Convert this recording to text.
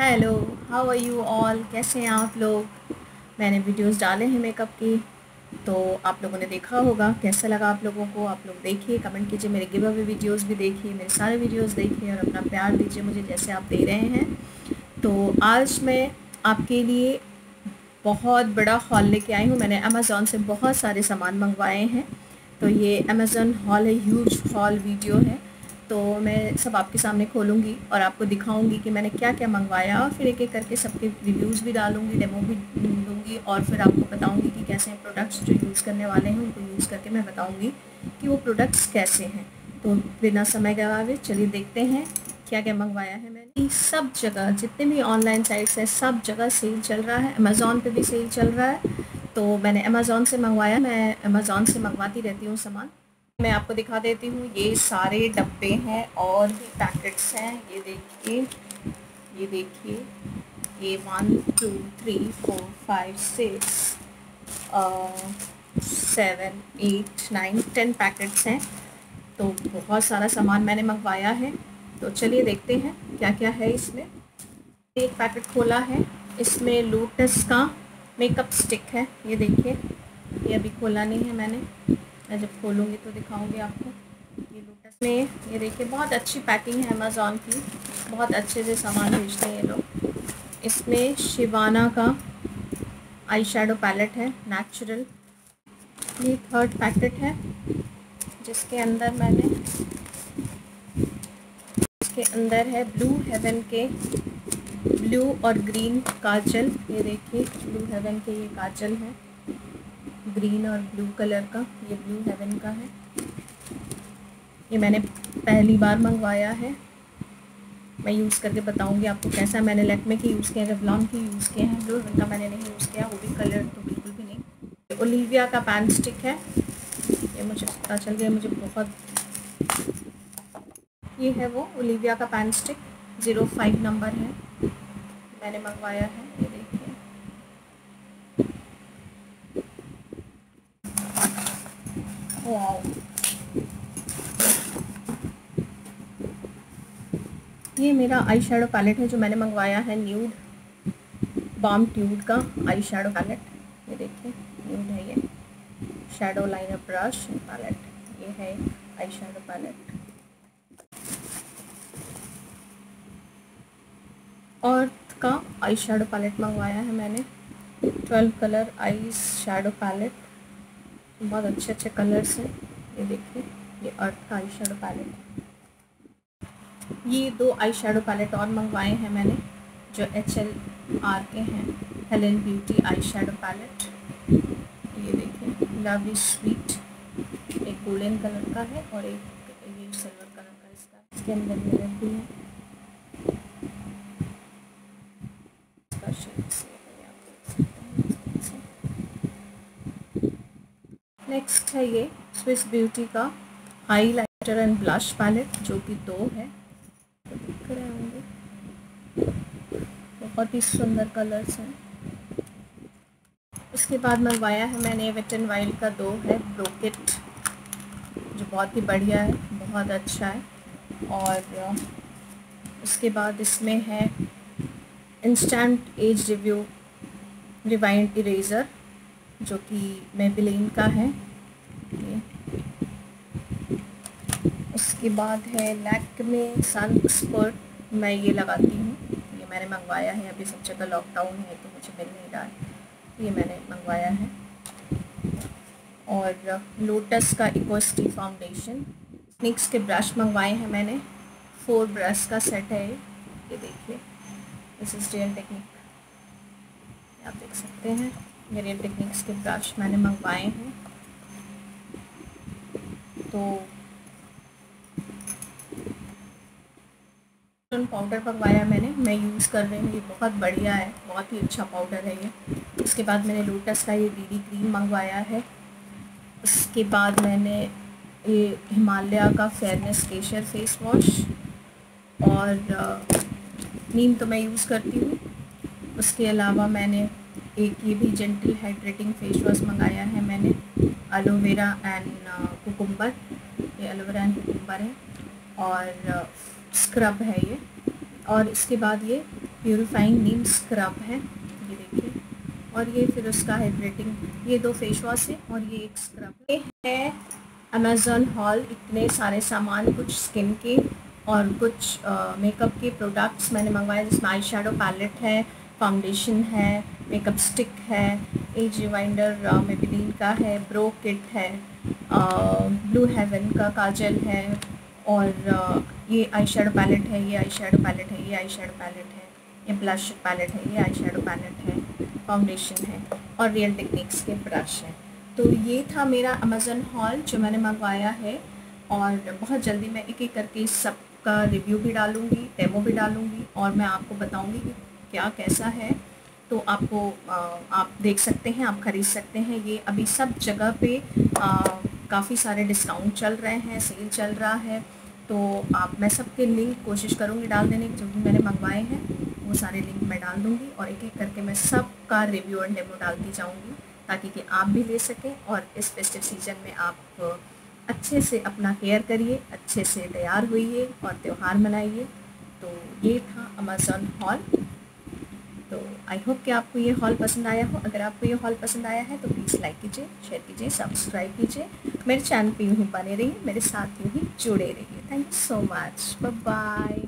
Hello how are you all कैसे हैं आप लोग? मैंने वीडियोस डाले हैं मेकअप की तो आप लोगों ने देखा होगा कैसा लगा आप लोगों को? आप लोग देखिए कमेंट कीजिए, मेरे गिव अवे वीडियोस भी देखिए, मेरे सारे वीडियोस देखिए और अपना प्यार दीजिए मुझे जैसे आप दे रहे हैं। तो आज मैं आपके लिए बहुत बड़ा हॉल लेके आई हूँ। मैंने अमेज़ोन से बहुत सारे सामान मंगवाए हैं। तो ये अमेज़ोन हॉल है ह्यूज हॉल वीडियो है। तो मैं सब आपके सामने खोलूँगी और आपको दिखाऊँगी कि मैंने क्या क्या मंगवाया और फिर एक एक करके सबके रिव्यूज़ भी डालूँगी डेमो भी दूँगी और फिर आपको बताऊँगी कि कैसे प्रोडक्ट्स जो यूज़ करने वाले हैं उनको यूज़ करके मैं बताऊँगी कि वो प्रोडक्ट्स कैसे हैं। तो बिना समय गवावे चलिए देखते हैं क्या क्या मंगवाया है मैंने। सब जगह, जितने भी ऑनलाइन साइट्स हैं, सब जगह सेल चल रहा है। अमेज़ोन पे भी सेल चल रहा है। तो मैंने अमेज़ोन से मंगवाया, मैं अमेज़ोन से मंगवाती रहती हूँ सामान। मैं आपको दिखा देती हूँ, ये सारे डब्बे हैं और भी पैकेट्स हैं। ये देखिए ये देखिए, ये one two three four five six seven eight nine ten packets हैं। तो बहुत सारा सामान मैंने मंगवाया है। तो चलिए देखते हैं क्या क्या है इसमें। एक पैकेट खोला है। इसमें लोटस का मेकअप स्टिक है। ये देखिए, ये अभी खोला नहीं है मैंने। मैं जब खोलूँगी तो दिखाऊँगी आपको। ये लोटस में ये देखिए, बहुत अच्छी पैकिंग है अमेज़ोन की। बहुत अच्छे से सामान भेजते हैं ये लोग। इसमें शिवाना का आई शेडो पैलेट है नेचुरल ये थर्ड पैकेट है, जिसके अंदर मैंने इसके अंदर है ब्लू हेवन के ब्लू और ग्रीन काजल। ये देखिए ब्लू हेवन के ये काजल है। ग्रीन और ब्लू कलर का, ये ब्लू हेवन का है। ये मैंने पहली बार मंगवाया है। मैं यूज़ करके बताऊँगी आपको कैसा मैंने लेटमे की यूज़ किया रेवलॉन की यूज़ किए हैं। ब्लू हेवन का मैंने नहीं यूज़ किया, वो भी कलर तो बिल्कुल भी नहीं। ओलिविया का पैन स्टिक है। ये मुझे पता चल गया, मुझे बहुत ये है वो ओलिविया का pan stick. Zero five number है। मैंने मंगवाया है। ये ये मेरा आई शेडो पैलेट है जो मैंने मंगवाया है न्यूड बाम ट्यूड का आई शेडो पैलेट ये देखिए न्यूड है ये। शेडो लाइनर ब्रश पैलेट ये है आई शेडो पैलेट और का आई शेडो पैलेट मंगवाया है मैंने। Twelve colour eye shadow palette बहुत अच्छे अच्छे कलर्स हैं। ये देखिए, ये अर्थ का आई शेडो पैलेट ये दो आई शेडो पैलेट और मंगवाए हैं मैंने, जो एच एल आर के हैं Helen beauty eye shadow palette ये देखिए लवली स्वीट एक गोल्डन कलर का है और एक ये सिल्वर कलर का इसका। इसके अंदर मिरर भी है इसका शेड नेक्स्ट है ये स्विस ब्यूटी का हाईलाइटर एंड ब्लश पैलेट जो कि दो है। तो दिख रहे होंगे बहुत ही सुंदर कलर्स हैं। उसके बाद मंगवाया है मैंने वेट एंड वाइल्ड का दो है ब्रोकेट जो बहुत ही बढ़िया है, बहुत अच्छा है। और उसके बाद इसमें है instant age review rewind eraser जो कि मेबिलिन का है। ये। उसके बाद है लैक में सन स्पर्ट मैं ये लगाती हूँ। ये मैंने मंगवाया है। अभी सब जगह लॉकडाउन है तो मुझे मिल नहीं रहा है। ये मैंने मंगवाया है। और लोटस का इकोस्टी फाउंडेशन स्निक्स के ब्रश मंगवाए हैं मैंने। फोर ब्रश का सेट है ये। देखिए। दिस इज़ टेक्निक आप देख सकते हैं। मेरे टेक्निक्स के ब्रश मैंने मंगवाए हैं। तो पाउडर मंगवाया मैंने। मैं यूज़ कर रही हूँ, ये बहुत बढ़िया है, बहुत ही अच्छा पाउडर है ये। उसके बाद मैंने लोटस का ये बीडी क्रीम मंगवाया है। उसके बाद मैंने ये हिमालय का फेयरनेस केशर फेस वॉश और नीम तो मैं यूज़ करती हूँ। उसके अलावा मैंने एक ये भी जेंटल हाइड्रेटिंग फेस वॉश मंगाया है मैंने एलोवेरा एंड कुकुम्बर ये एलोवेरा एंड कुकुम्बर है और स्क्रब uh, है ये. और इसके बाद ये प्योरीफाइंग नीम स्क्रब है ये देखिए. और ये फिर उसका हाइड्रेटिंग ये दो फेस वॉश है और ये एक स्क्रब ये है अमेज़ोन हॉल इतने सारे सामान कुछ स्किन के और कुछ मेकअप के प्रोडक्ट्स मैंने मंगवाए जिसमें आई शेडो पैलेट है फाउंडेशन है मेकअप स्टिक है, एज रिवाइंडर मेबिलीन का है, ब्रो किट है ब्लू हेवन का काजल है और ये आई शेडो पैलेट है, ये आई शेडो पैलेट है, ये आई शेडो पैलेट है, ये ब्लश पैलेट है, ये आई शेडो पैलेट है, फाउंडेशन है और रियल टेक्निक्स के ब्रश हैं। तो ये था मेरा अमेज़न हॉल जो मैंने मंगवाया है और बहुत जल्दी मैं एक एक करके सब का रिव्यू भी डालूँगी, डेमो भी डालूँगी और मैं आपको बताऊँगी कि क्या कैसा है। तो आपको आप देख सकते हैं, आप ख़रीद सकते हैं। ये अभी सब जगह पे काफ़ी सारे डिस्काउंट चल रहे हैं सेल चल रहा है। तो आप, मैं सबके लिंक कोशिश करूँगी डाल देने की, जो भी मैंने मंगवाए हैं, वो सारे लिंक मैं डाल दूँगी और एक एक करके मैं सब का रिव्यू एंड डेमो डालती जाऊँगी, ताकि कि आप भी ले सकें और इस फेस्टिव सीज़न में आप अच्छे से अपना केयर करिए, अच्छे से तैयार होइए और त्यौहार मनाइए। तो ये था अमेज़ॉन हॉल तो आई होप कि आपको ये हॉल पसंद आया हो। अगर आपको ये हॉल पसंद आया है तो प्लीज़ लाइक कीजिए शेयर कीजिए सब्सक्राइब कीजिए। मेरे चैनल पे यूँ ही बने रहिए, मेरे साथ यूँ ही जुड़े रहिए। Thank you so much bye